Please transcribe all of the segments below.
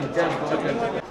你这样子。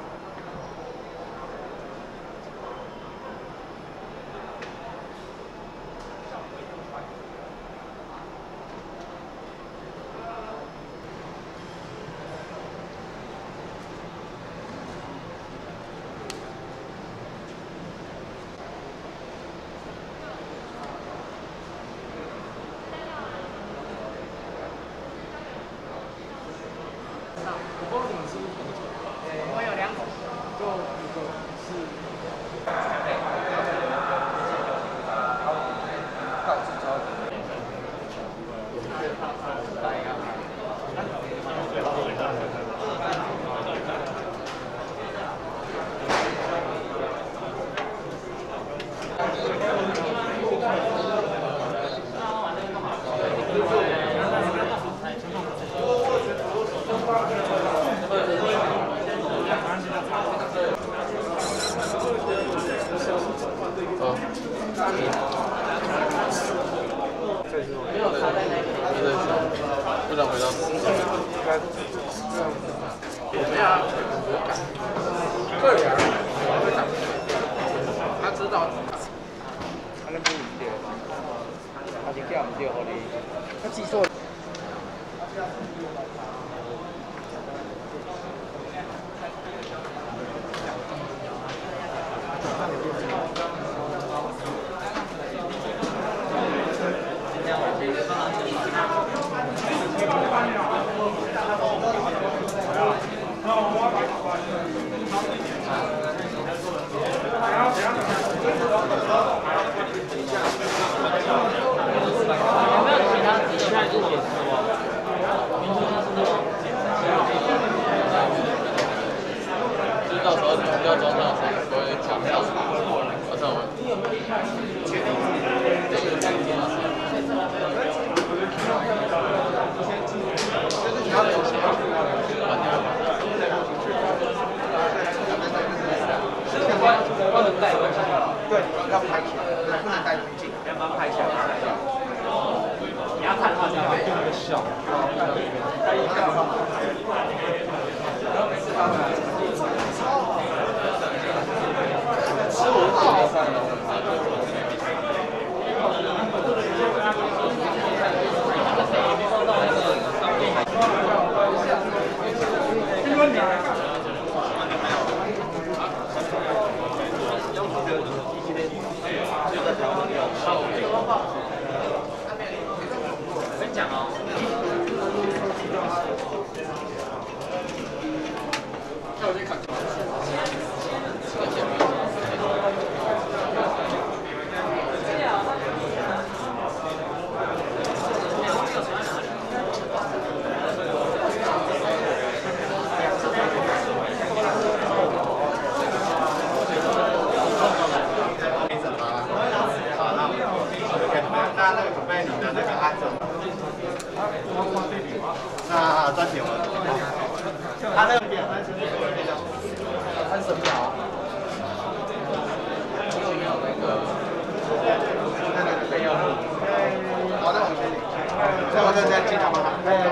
哎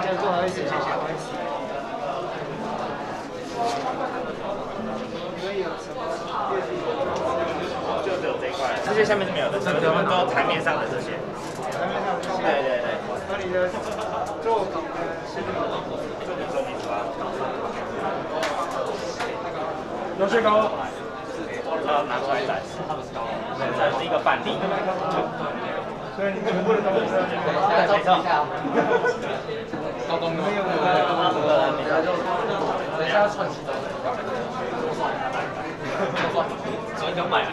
这不好意思谢谢欢喜就只有这块这些下面是没有的这个都台面上的这些台面上的这些对对对那你的就是说明书啊有些高呃拿出来展示是高现是一个半地所以你全部的东西都是。对，没错。高中没有。等一下要穿西装。所以就买了。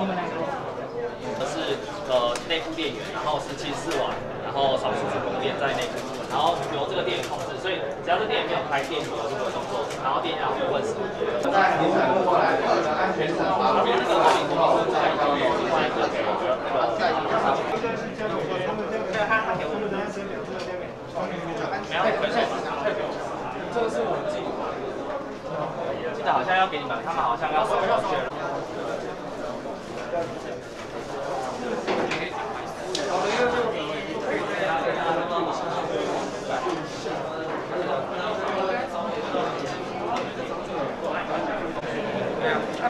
你们两个？这是呃内部电源，然后是七四瓦，然后少数是供电在内部，然后由这个电源控制，所以只要这电源没有开电，就不会动作，然后电压不会死。在你转过来，安全绳旁边那个导引头是在高楼，另外一个给那个在。对，他他给我们这边先免，这边免。没有，可以这个是我们自己。记得好像要给你们，他们好像要手要确认。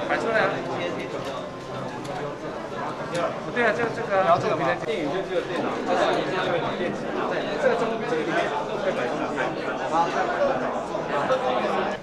摆出来啊！对啊，就这个。然后这个嘛，电影就只有电脑，这个里面就有电池。对，这个中すみません。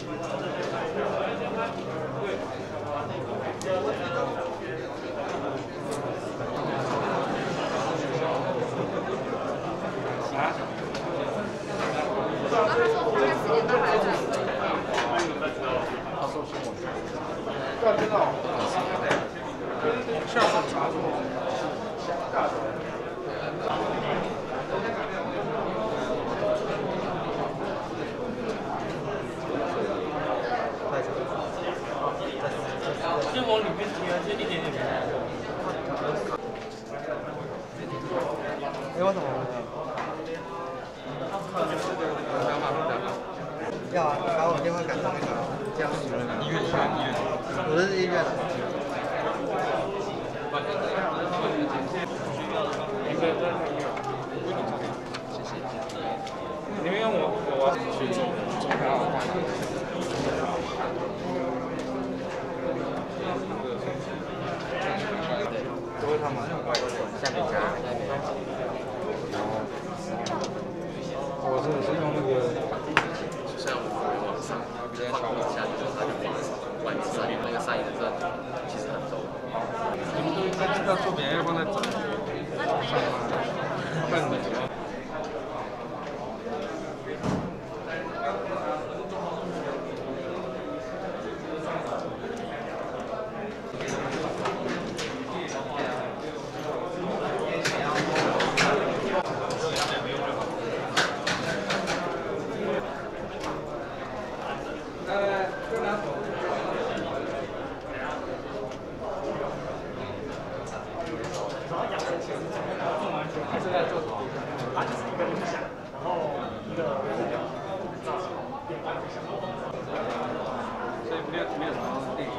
下面加，然后我是是用那个，像我们往上放一下，就它就往外上面那个上衣的这其实很重。你们应该知道做别人放在上吗？看你怎么。所以没有没有什么电影，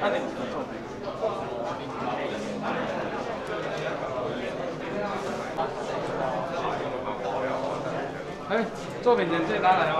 那你可做。哎，作品简介拿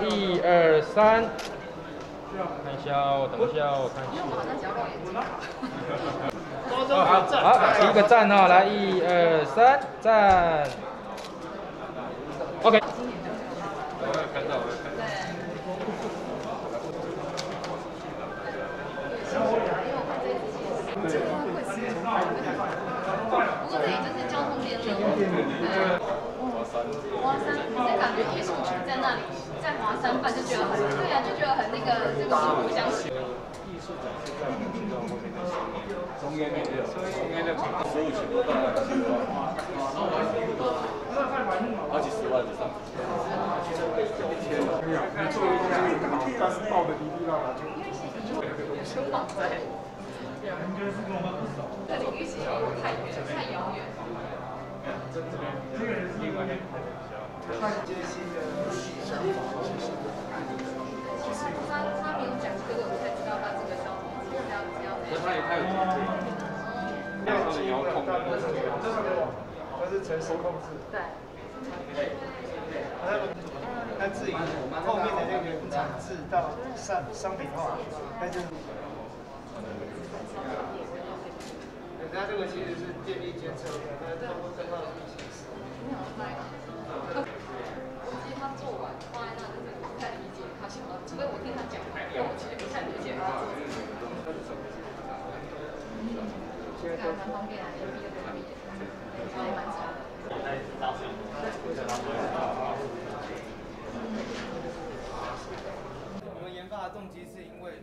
一二三，看一下哦，等一下哦，看一下。好，好，第一个赞哦，来一二三，站。OK。我有看到，我有看到。不过这里就是交通便利。华山，华山，就感觉艺术区在那里。在华山办就觉得很对啊，就觉得很那个这个相互相识。艺术展是在我们学校后面的中间那边，中间那边十五期都大概几万，好几十万以上。天哪！你做一下，但是抱的滴滴啦，就全网在。领域其实太远，太遥远。这边，这个是另外一个。他他他没有讲这个，我才知道他这个交通是要要。那他有他有非常的遥控，它是全时控制。对。它自己后面的那个产制到商商品化，它就。它这个其实是电力监测，它通过灯号的形式。我其实他做完放在那，就是不太理解他想要，除非我听他讲，但我其实不太理解他做什么。看蛮方便啊，A B 就可以，也蛮长的。我们研发的动机是因为，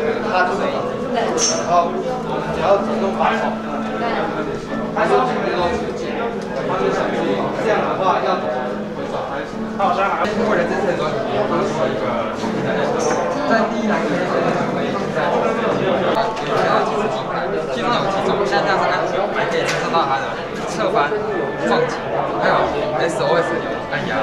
可以，然后我们只要主动把手，它就直接都直接，它就想说这样的话要回转还是？好，为了这次专题，我们做一个在第一栏里面可以在，有写到几十几排，其中有几种，像这样子还可以测到它的侧翻、撞击，还有 SOS 按压，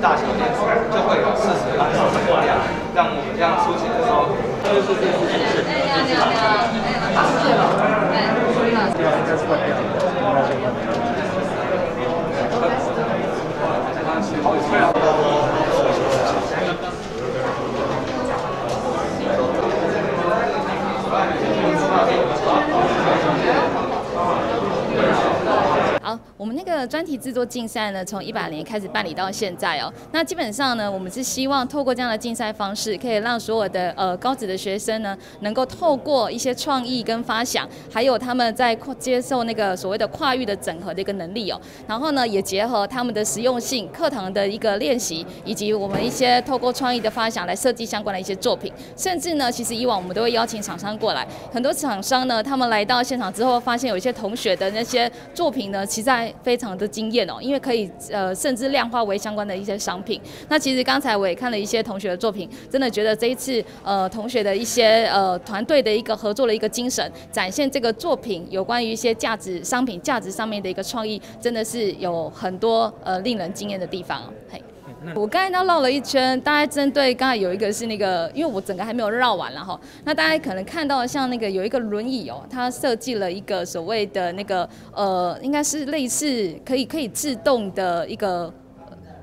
大小电池就会有四十安时的量，让我们这样出行的时候。哎，你好，你好，你好，哎，谢我们那个专题制作竞赛呢，从一百年开始办理到现在哦。那基本上呢，我们是希望透过这样的竞赛方式，可以让所有的呃高职的学生呢，能够透过一些创意跟发想，还有他们在接受那个所谓的跨域的整合的一个能力哦。然后呢，也结合他们的实用性、课堂的一个练习，以及我们一些透过创意的发想来设计相关的一些作品。甚至呢，其实以往我们都会邀请厂商过来，很多厂商呢，他们来到现场之后，发现有一些同学的那些作品呢，其其实在非常的惊艳哦，因为可以呃甚至量化为相关的一些商品。那其实刚才我也看了一些同学的作品，真的觉得这一次呃同学的一些呃团队的一个合作的一个精神，展现这个作品有关于一些价值商品价值上面的一个创意，真的是有很多呃令人惊艳的地方。嘿。我刚才都绕了一圈，大概针对刚才有一个是那个，因为我整个还没有绕完了哈。那大家可能看到像那个有一个轮椅哦，它设计了一个所谓的那个呃，应该是类似可以可以自动的一个。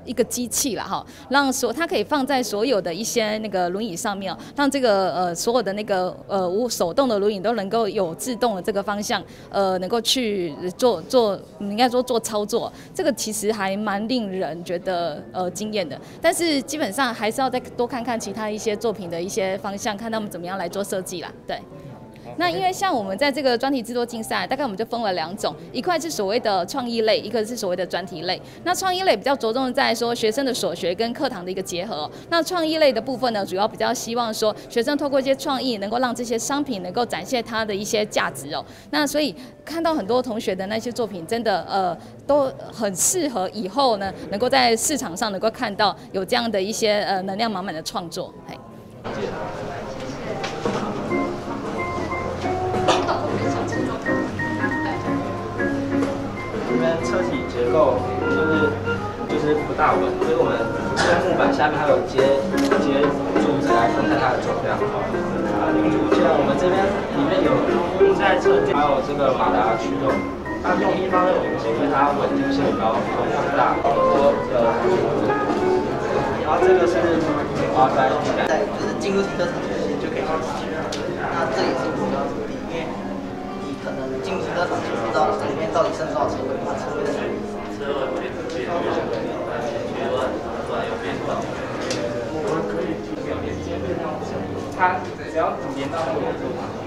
一个机器了哈，让所它可以放在所有的一些那个轮椅上面，让这个呃所有的那个呃无手动的轮椅都能够有自动的这个方向，呃能够去做做，应该说做操作，这个其实还蛮令人觉得呃惊艳的。但是基本上还是要再多看看其他一些作品的一些方向，看他们怎么样来做设计啦，对。那因为像我们在这个专题制作竞赛，大概我们就分为两种，一块是所谓的创意类，一个是所谓的专题类。那创意类比较着重在说学生的所学跟课堂的一个结合。那创意类的部分呢，主要比较希望说学生透过一些创意，能够让这些商品能够展现它的一些价值哦。那所以看到很多同学的那些作品，真的呃都很适合以后呢，能够在市场上能够看到有这样的一些呃能量满满的创作。嘿。够就是就是不大稳，所以我们在木板下面还有接接柱子来分散它的重量。像我们这边里面有用在车底，还有这个马达驱动。那用一方面我们是因为它稳定性高，容量大，很多。然后这个是滑杆，在就是进入停车场之前就可以开始进。那这也是主要目的，因为你可能进入停车场就不知道里面到底剩多少车位。它我们可以直接连接到它只要连到那个网络，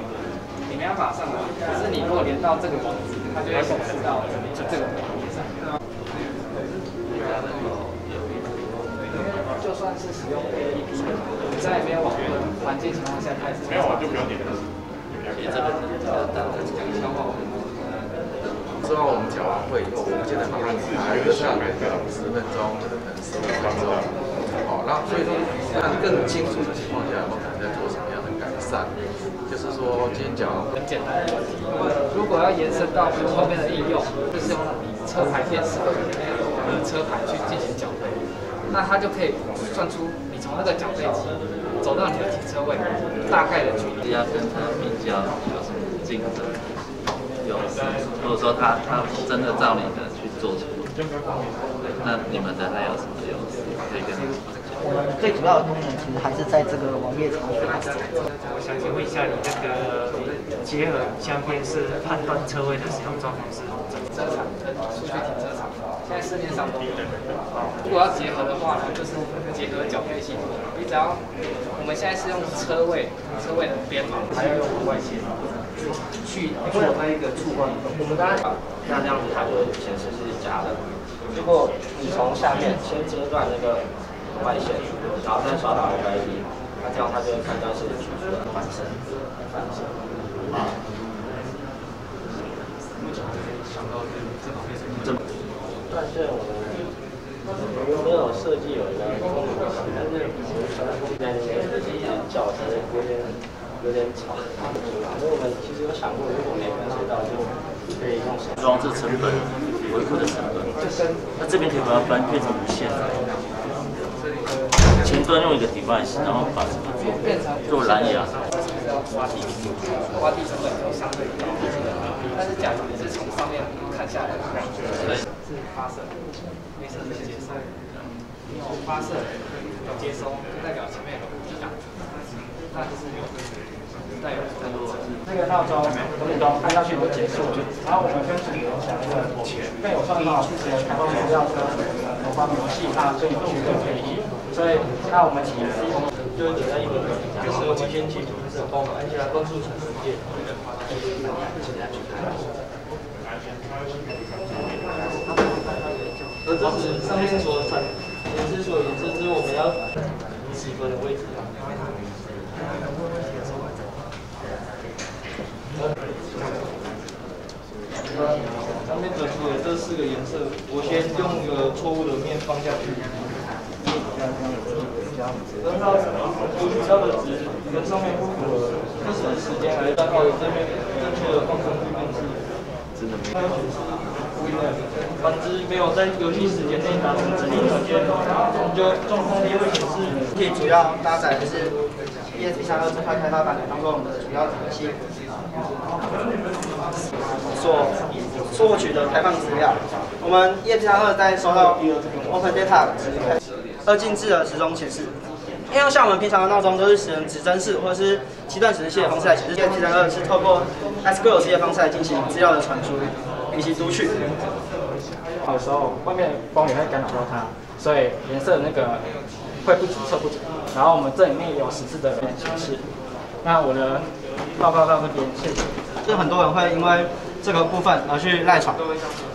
你没办法上网。可是你如果连到这个网址，它就会显示到就这个网页上。就算是使用 APP，在没有网络环境情况下，它也是没有网就不用点了。这个这个讲消话，希望我们讲完会以后，我们现在马上开，就这样，十分钟，可能十五分钟。好，那所以说，让更清楚的情况下，我们在做什么样的改善？就是说，今天讲很简单的问题，如果要延伸到后面的应用，就是用你车牌电视的车牌去进行缴费，那它就可以算出你从那个缴费机走到你的停车位大概的距离。要跟它比较有什么竞争？如果说他他真的照你的去做出，那你们的还有什么优势可以跟？我们最主要的功能其实还是在这个网页上。我想请问一下，你这个结合相片是判断车位的使用状况是？停车场跟出去停车场，现在市面上都有。如果要结合的话呢，就是结合缴费系统。你只要，我们现在是用车位，车位的编码，还要用外线去做那一个触换。我们刚才那这样子，它就显示是假的。如果你从下面先遮断那个。外线，然后再刷到 LED，那这样它就会判断是曲的反射，反射。啊。断线我们没有设计有一个功能？但是在那边叫声有点有点吵。所以我们其实有想过，如果没分析到，就可以用装置成本、维护的成本。那这边可以把它翻变成无线。的。前端用一个 device，然后把什么做做蓝牙。挖地，挖地成本就相对高，但是假如你是从上面看下来，是发射，镭射是接收，有发射有接收，就代表前面有机长，它就是有这个闹钟，闹钟按下去就结束，然后我们跟主流讲一个更有创意、开放、需要的某方游戏，它更有趣、更可以。所以，那我们请就是简单一个，就是我们先记住，就是帮我们按下关注城市页，请大家去看。而这是上面所产，也是说，也是我们要几个的位置。上，面的这四个颜色，我先用一个错误的面放下去。让它有取消的值跟上面不符合计时时间来代号这边正确的放上去。公式。真的没有。反之没有在游戏时间内达成指定条件，你就状况也会显示。可以主要搭载的是 ESP 三二这块开发版当做我们的主要核心。所获取的开放资料，我们 ESP 三二在收到 Open Data 二进制的时钟显示。因为像我们平常的闹钟都是使用指针式或者是七段指示器的方式来显示，ESP 三二是透过 SQL 的方式来进行资料的传输以及读取。有时候外面光也会干扰到它，所以颜色那个会不准测不准。然后我们这里面有十次的形式。那我的报告到这边，谢谢。就很多人会因为这个部分而去赖床。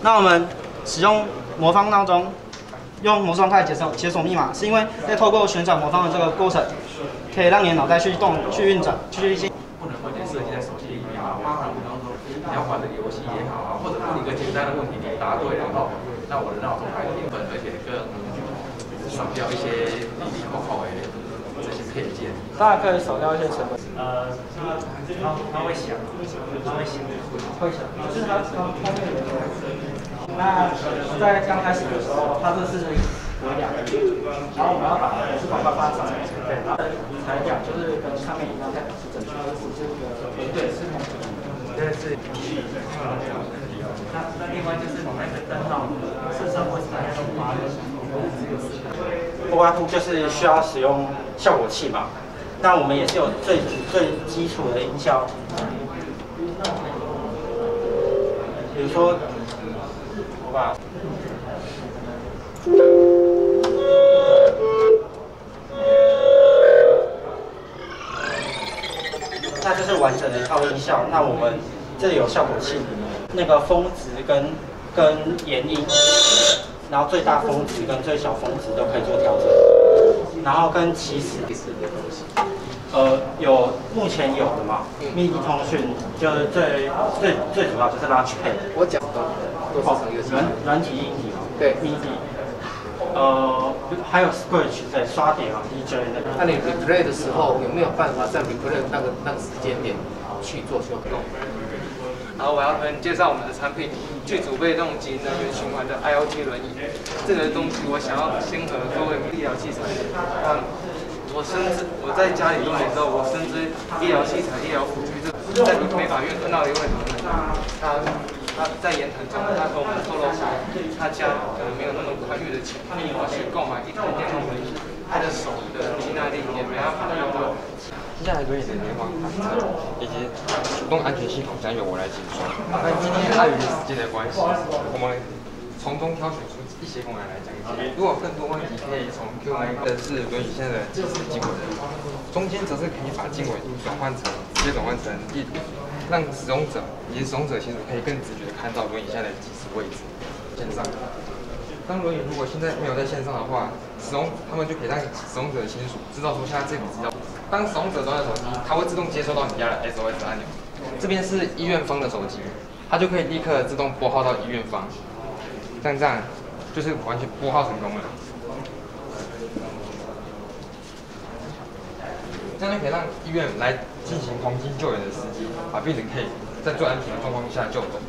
那我们使用魔方闹钟，用魔状态解锁解锁密码，是因为在透过旋转魔方的这个过程，可以让你的脑袋去动、去运转、去一些。不能完全设计在手机里面啊，包含比方说你要玩的游戏也好啊，或者问一个简单的问题你答对，然后那我的闹钟还变本，而且更少掉一些里里扣扣配件。大概可以少掉一些成本。呃，它它会响，它会响，会响，就是它它后面有一个。那在刚开始的时候，它这是有两个，然后我们要把是把它发上来，对，它的材料就是跟上面一样，代表是正确，而不是这个对是同的。这是那那另外就是我们的灯号，至少会是大家都发的，不外乎就是需要使用效果器嘛。那我们也是有最最基础的音效，比如说，我把，那就是完整的一套音效。那我们这里有效果器，那个峰值跟跟延音，然后最大峰值跟最小峰值都可以做调整。然后跟起始的东西，呃，有目前有的嘛，密集通讯就是最最最主要就是 Launch Pad。我讲的都是成一个软软体硬体嘛。对。密集。呃，还有 Scratch 在刷点啊，DJ 那个。那你 replay 的时候有没有办法在 replay 那个那个时间点去做修改？好，我要跟介绍我们的产品，剧组被动及能源循环的 IoT 轮椅。这个东西我想要先和各位医疗器材，啊，我深知我在家里用的时候，我深知医疗器材、医疗辅具这在美法院碰到一位同仁，他他在言谈中，他和我们透露说，他家可能没有那么宽裕的钱，而去购买一台电动轮椅，他的手的肌耐力也没办法用到。接下来轮椅的联网安装以及主动安全系统将由我来解说。那今天碍于时间的关系，我们从中挑选出一些功能来讲解。如果更多问题，可以从 Q&A 的是轮椅现在的即时经纬，中间则是可以把经纬转换成直接转换成地图，让使用者以及使用者亲属可以更直觉的看到轮椅现在的即时位置。线上，当轮椅如果现在没有在线上的话，使用他们就可以让使用者的亲属知道说现在这笔资料。当使用者端的手机，它会自动接收到你家的 SOS 按钮。这边是医院方的手机，它就可以立刻自动拨号到医院方。像这样，就是完全拨号成功了。这样就可以让医院来进行黄金救援的时机，把病人可以在最安全的状况下救走。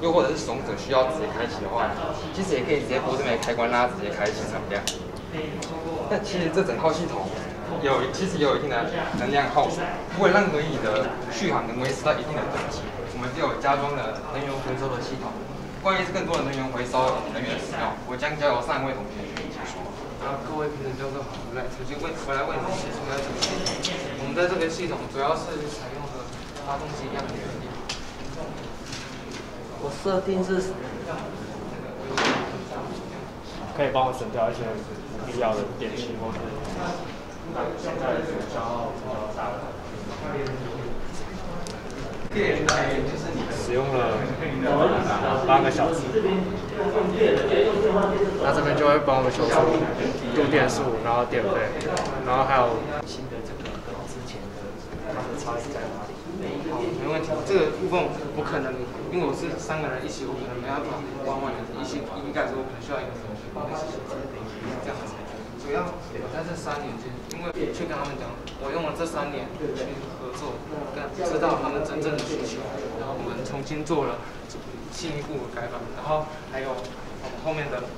又或者是使用者需要直接开启的话，其实也可以直接拨这边开关，让它直接开启常亮。那其实这整套系统有，其实也有一定的能量耗损。为了让轮椅的续航能维持到一定的等级，我们就有加装了能源回收的系统。关于更多的能源回收能源使用，我将交由上一位同学去解说。啊，各位评审教授好，来，首先为我来为你们解说一下这个系统。我们在这个系统主要是采用了发动机一样的原理。我设定是，可以帮我省掉一些必要的电器，或是现在消耗比较大的。使用了八个小时，那这边就会帮我们修出度电数，然后电费，然后还有新的这个跟之前的它的差异在哪里？好，没问题，这个部分我可能因为我是三个人一起，我可能没办法完完全全一起一概说，我可能需要一个同学帮我一起这样子。主要我在这三年间，因为去跟他们讲，我用了这三年去合作，跟知道他们真正的需求，然后我们重新做了进一步的改版，然后还有我们后面的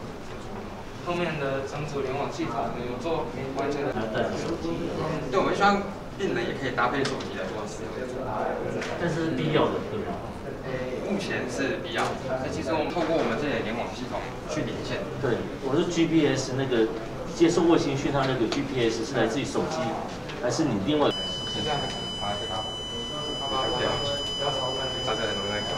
后面的整组联网系统有做完全的。对，我们希望病人也可以搭配手机来做使用。这是必要的，对吧？目前是必要的。那其实我们透过我们这里的联网系统去连线。对，我是 GPS 那个接受卫星讯号那个 GPS 是来自于手机，还是你另外？是这样的，好，给他。好吧，不要，不要超慢，大家都那个。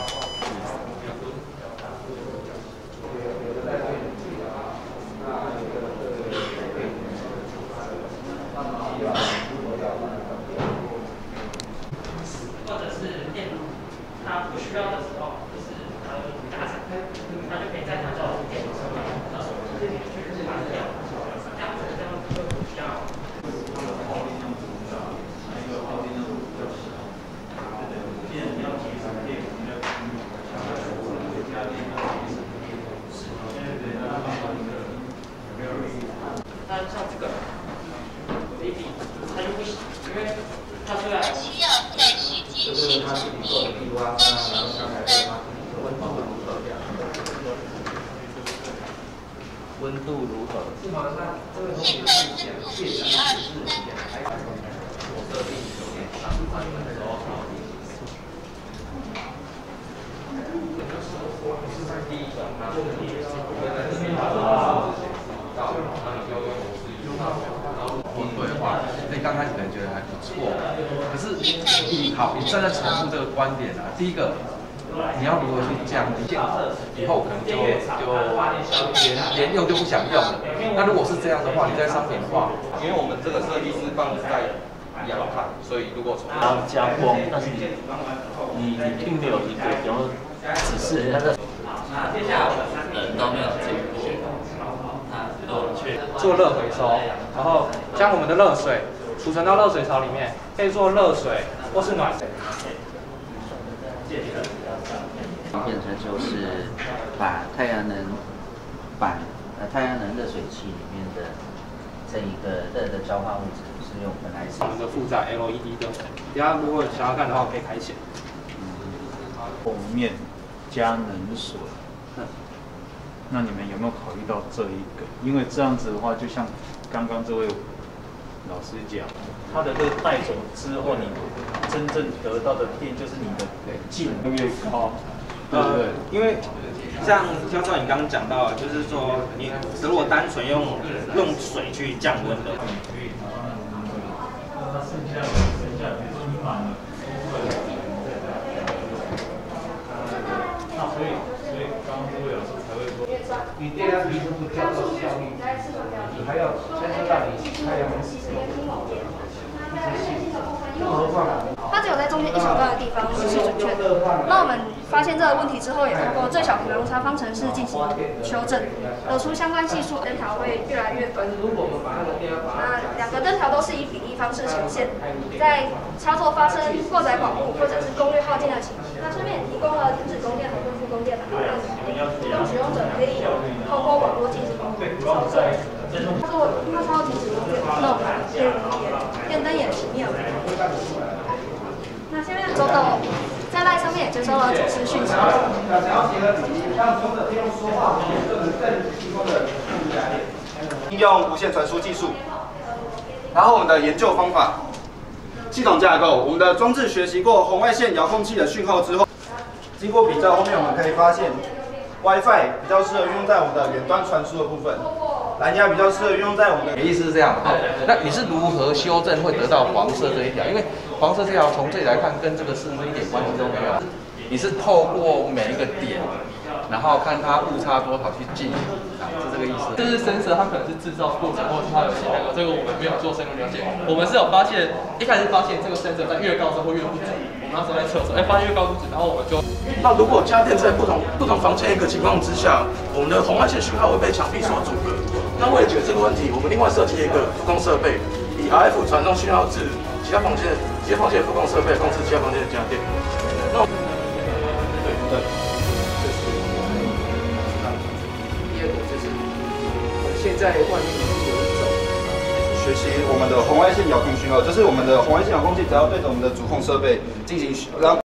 或者是电脑，它不需要的时候，就是呃大厂，它就可以在它的电脑上面呃去把它调，这样子这样就不需要。那像这个 baby，它就不行，因为它虽然就是它自己做的地瓜，然后刚才说它温度如何？温度如何？是吗？那这个东西是讲谢谢是点开关，我设定九点三分的时候好。是在第一种，然后第一种，原来是啊，到那你就用我自己用到，然后混对的话，所以刚开始可能觉得还不错，可是你好，你站在重复这个观点啊，第一个你要如何去降低，以后可能就就连连用就不想用了。那如果是这样的话，你在商品化，因为我们这个设计是放在阳台，所以如果从要加光，但是你你你并没有一个，比方只是那个。接下来我们人都没有经过，那做热回收，然后将我们的热水储存到热水槽里面，可以做热水或是暖水。变成就是把太阳能板呃太阳能热水器里面的这一个热的交换物质本来是我们的负载 LED 灯，大家如果想要看的话，可以开起来。后面加冷水，那你们有没有考虑到这一个？因为这样子的话，就像刚刚这位老师讲，他的这个带走之后，你真正得到的电就是你的进越高，对不对？因为像教授你刚刚讲到，就是说你如果单纯用用水去降温的那，所以所以刚刚这位老师才会说，你电压提升不降到效率，你还要牵涉到你太阳能系统。更何况它只有在中间一小段的地方是准确。那我们发现这个问题之后，也通过最小平差方程式进行修正，得出相关系数，灯条会越来越短。那灯条都是以比例方式呈现，在插座发生过载广物或者是功率耗尽的情况，那顺便提供了停止供电和恢复供电的让让使用者可以透过网络进行操作。他说他说要停止供电，那我们电电灯也熄灭了。那下面收到在赖上面也接收了指示讯息。应用无线传输技术，然后我们的研究方法，系统架构，我们的装置学习过红外线遥控器的讯号之后，经过比较，后面我们可以发现，WiFi 比较适合运用在我们的远端传输的部分，蓝牙比较适合运用在我们的。意思是这样，好，那你是如何修正会得到黄色这一条？因为黄色这条从这里来看，跟这个是不是一点关系都没有？你是透过每一个点，然后看它误差多少去进行，是这个意思。这是 sensor，它可能是制造过程，或者是它有其他个，这个我们没有做深入了解。我们是有发现，一开始发现这个 sensor 在越高时候会越不准。我们那时候在测试，哎，发现越高不准，然后我们就。那如果家电在不同不同房间一个情况之下，我们的红外线讯号会被墙壁所阻隔。那为了解决这个问题，我们另外设计一个复供设备，以 RF 传送讯号至其他房间、其他房间的复供设备控制其他房间的家电。那对，这在外面已经有一种学习我们的红外线遥控讯号，就是我们的红外线遥控器，只要对着我们的主控设备进行然后。